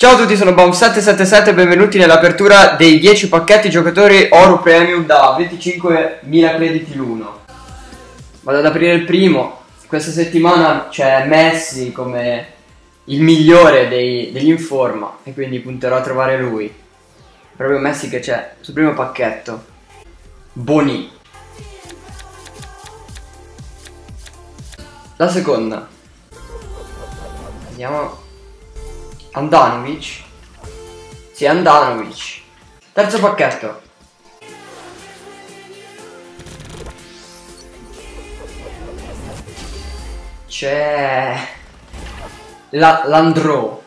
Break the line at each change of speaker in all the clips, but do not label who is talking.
Ciao a tutti, sono Bomb777 e benvenuti nell'apertura dei 10 pacchetti giocatori Oro Premium da 25.000 crediti l'uno. Vado ad aprire il primo. Questa settimana c'è Messi come il migliore dei, degli Informa e quindi punterò a trovare lui. Proprio Messi che c'è sul primo pacchetto. Boni. La seconda. Andiamo Andanovic. Sì, Andanovic. Terzo pacchetto. C'è... La Landro.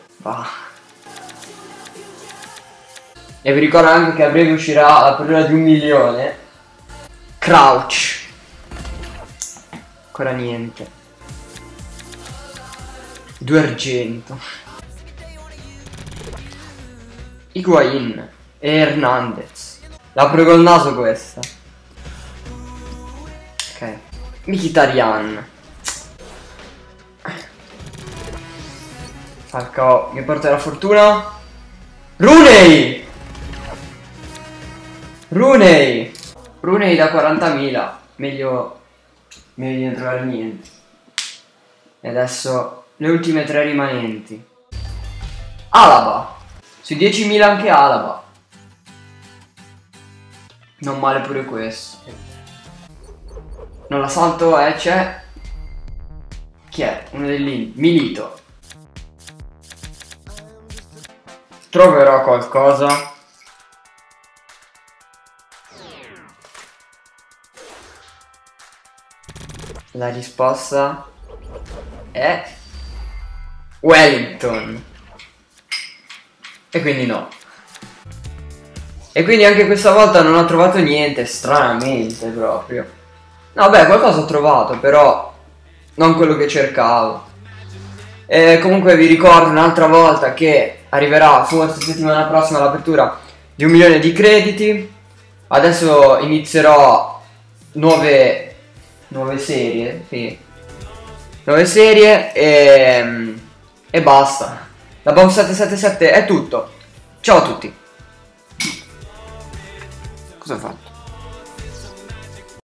E vi ricordo anche che a breve uscirà la perioda di un milione. Crouch. Ancora niente. Due argento. Higuain e Hernandez. L'apro col naso questa. Ok. Mkhitaryan. Falcao mi porta la fortuna. Runei! Runei! Runei da 40.000. Meglio... Meglio non trovare niente. E adesso le ultime tre rimanenti. Alaba. Sui 10.000 anche Alaba. Non male pure questo. Non la salto, eh, c'è. Chi è? Uno dell'In. Milito. Troverò qualcosa. La risposta è Wellington. E quindi no. E quindi anche questa volta non ho trovato niente, stranamente proprio. No, beh, qualcosa ho trovato, però non quello che cercavo. E comunque vi ricordo un'altra volta che arriverà forse settimana prossima l'apertura di un milione di crediti. Adesso inizierò nuove, nuove serie, sì. Nuove serie e, e basta. Da Bomb 777 è tutto. Ciao a tutti. Cosa fa?